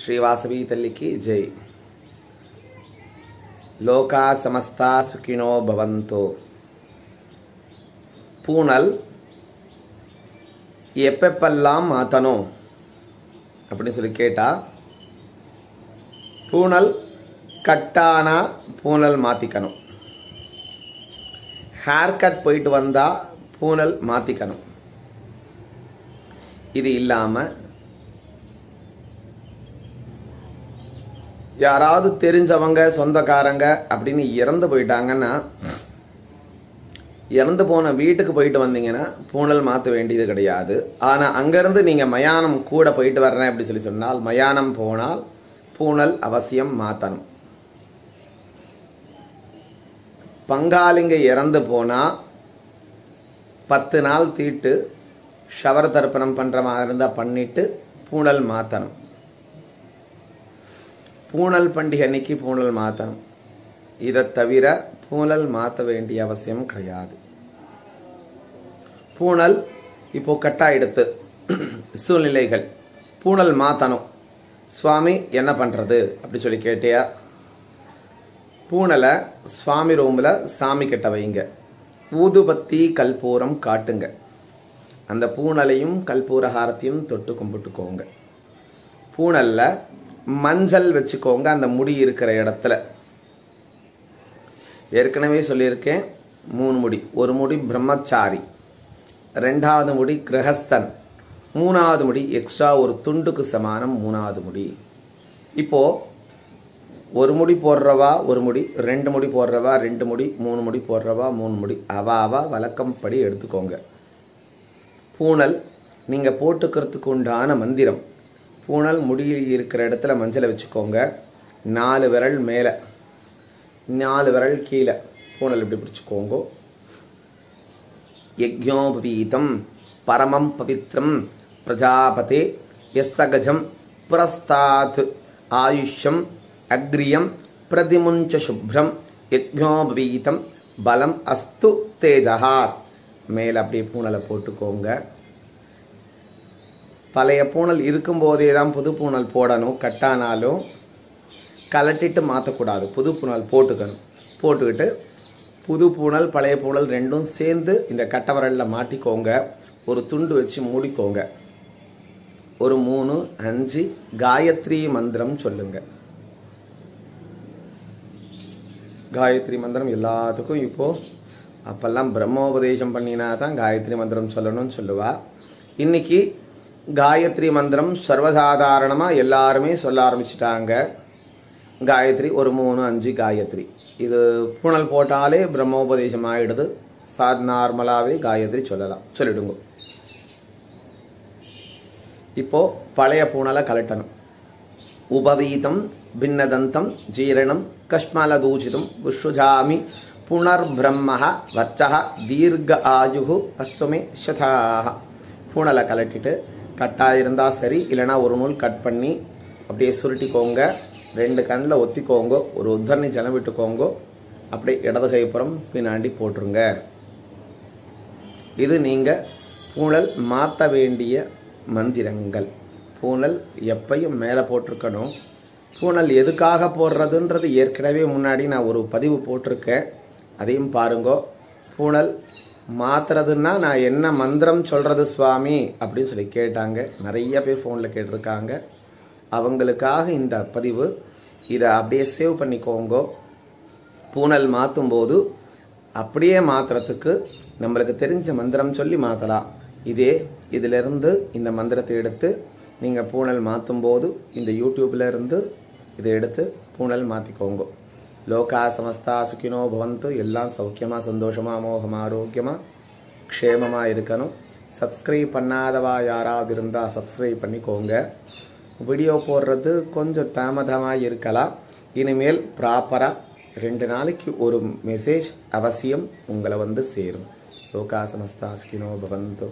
శ్రీవాసవి తల్లికి జై లోకా సమస్తా సుఖినో భవంతో பூனல் எப்பப்பெல்லாம் மாற்றணும் அப்படின்னு சொல்லி கேட்டா பூனல் கட்டானா பூனல் மாற்றிக்கணும் ஹேர் கட் போயிட்டு வந்தால் பூனல் மாற்றிக்கணும் இது இல்லாமல் யாராவது தெரிஞ்சவங்க சொந்தக்காரங்க அப்படின்னு இறந்து போயிட்டாங்கன்னா இறந்து போன வீட்டுக்கு போயிட்டு வந்தீங்கன்னா பூனல் மாற்ற வேண்டியது கிடையாது. ஆனால் அங்கேருந்து நீங்கள் மயானம் கூட போயிட்டு வர்றேன் அப்படி சொல்லி சொன்னால் மயானம் போனால் பூனல் அவசியம் மாற்றணும் பங்காளிங்க இறந்து போனால் பத்து நாள் தீட்டு ஷவர் தர்ப்பணம் பண்ணுற மாதிரி இருந்தால் பண்ணிட்டு பூனல் மாற்றணும் பூனல் பண்டிகை அன்னைக்கு பூனல் மாற்றணும் இதை தவிர பூனல் மாற்ற வேண்டிய அவசியம் கிடையாது. பூனல் இப்போ கட்டாயிடுத்து சூழ்நிலைகள். பூனல் மாற்றணும் சுவாமி என்ன பண்ணுறது அப்படி சொல்லி கேட்டியா? பூனலை சுவாமி ரூமில் சாமி கிட்ட வைங்க. ஊதுபத்தி கல்பூரம் காட்டுங்க. அந்த பூனலையும் கல்பூரஹாரத்தையும் தொட்டு கும்பிட்டுக்கோங்க. பூனல்ல மஞ்சள் வச்சுக்கோங்க அந்த முடி இருக்கிற இடத்துல. ஏற்கனவே சொல்லியிருக்கேன் மூணு முடி. ஒரு முடி பிரம்மச்சாரி ரெண்டாவது முடி கிரகஸ்தன் மூணாவது முடி எக்ஸ்ட்ரா ஒரு துண்டுக்கு சமானம் மூணாவது முடி. இப்போ ஒரு முடி போடுறவா ஒரு முடி ரெண்டு முடி போடுறவா ரெண்டு முடி மூணு முடி போடுறவா மூணு முடி. அவா அவா வழக்கம் படி எடுத்துக்கோங்க. பூனல் நீங்கள் போட்டுக்கிறதுக்கு உண்டான மந்திரம். பூனல் முடியில் இருக்கிற இடத்துல மஞ்சளை வச்சுக்கோங்க. நாலு விரல் மேலே. நாலு விரல் கீழே. பூனல் இப்படி பிடிச்சிக்கோங்க. யஜ்ஞோபவீதம் பரமம் பவித்ரம் பிரஜாபதே எஸ்ஸகஜம் புரஸ்தாத் ஆயுஷ்யம் அக்ரியம் பிரதிமுஞ்ச சுப்ரம் யஜ்ஞோபவீதம் பலம் அஸ்து தேஜகா மேலே அப்படியே பூனலை போட்டுக்கோங்க. பழைய பூனல் இருக்கும்போதே தான் புது பூனல் போடணும் கட்டானாலும் கலட்டிட்டு மாற்றக்கூடாது புது பூனல் போட்டுக்கணும். போட்டுக்கிட்டு புது பூனல் பழைய பூனல் ரெண்டும் சேர்ந்து இந்த கட்டவரலில் மாட்டிக்கோங்க. ஒரு துண்டு வச்சு மூடிக்கோங்க. ஒரு மூணு அஞ்சு காயத்ரி மந்திரம் சொல்லுங்க. காயத்ரி மந்திரம் எல்லாத்துக்கும் இப்போ அப்பெல்லாம் பிரம்மோபதேசம் பண்ணினா தான் காயத்ரி மந்திரம் சொல்லணும்னு சொல்லுவா. இன்னைக்கு காயத்ரி மந்திரம் சர்வசாதாரணமாக எல்லாருமே சொல்ல ஆரம்பிச்சிட்டாங்க. காயத்ரி ஒரு மூணு அஞ்சு காயத்ரி. இது பூனல் போட்டாலே பிரம்மோபதேசம் ஆகிடுது சா நார்மலாகவே காயத்ரி சொல்லலாம். சொல்லிடுங்க. இப்போ பழைய பூனலை கலட்டணும். உபவீதம் பின்னதந்தம் ஜீரணம் கஷ்மலதூஷிதம் விஸ்வஜாமி புனர்பிரம்ம வர்த்தக தீர்க்க ஆயுகு அஸ்துமே சதாக பூனலை கலட்டிட்டு கட்டாக இருந்தால் சரி இல்லைனா ஒரு நூல் கட் பண்ணி அப்படியே சுருட்டிக்கோங்க. ரெண்டு கண்ணில் ஒத்திக்கோங்க. ஒரு உத்தரணி ஜலம் விட்டுக்கோங்க. அப்படியே இடது கைப்புறம் பின்னாடி போட்டுருங்க. இது நீங்கள் பூனல் மாற்ற வேண்டிய மந்திரங்கள். பூனல் எப்பையும் மேலே போட்டிருக்கணும். பூனல் எதுக்காக போடுறதுன்றது ஏற்கனவே முன்னாடி நான் ஒரு பதிவு போட்டிருக்கேன். அதையும் பாருங்கோ. பூனல் மாத்துறதுன்னா நான் என்ன மந்திரம் சொல்கிறது சுவாமி அப்படின்னு சொல்லி கேட்டாங்க. நிறைய பேர் ஃபோனில் கேட்டிருக்காங்க. அவங்களுக்காக இந்த பதிவு. இதை அப்படியே சேவ் பண்ணிக்கோங்க. பூனல் மாற்றும் போது அப்படியே மாற்றுறதுக்கு நம்மளுக்கு தெரிஞ்ச மந்திரம் சொல்லி மாற்றலாம் இதே இதிலிருந்து இந்த மந்திரத்தை எடுத்து நீங்கள் பூனல் மாற்றும் போது இந்த யூடியூப்லேருந்து இதை எடுத்து பூனல் மாற்றிக்கோங்க லோகா சமஸ்தா சுக்கினோ பவந்து எல்லாம் சௌக்கியமாக சந்தோஷமாக மோகமாக ஆரோக்கியமாக க்ஷேமமாக இருக்கணும் சப்ஸ்கிரைப் பண்ணாதவா யாராவது இருந்தால் சப்ஸ்கிரைப் பண்ணிக்கோங்க. வீடியோ போடுறது கொஞ்சம் தாமதமாக இருக்கலாம். இனிமேல் ப்ராப்பராக ரெண்டு நாளைக்கு ஒரு மெசேஜ் அவசியம் உங்களை வந்து சேரும். லோகா சமஸ்தா சுக்கினோ பவந்து.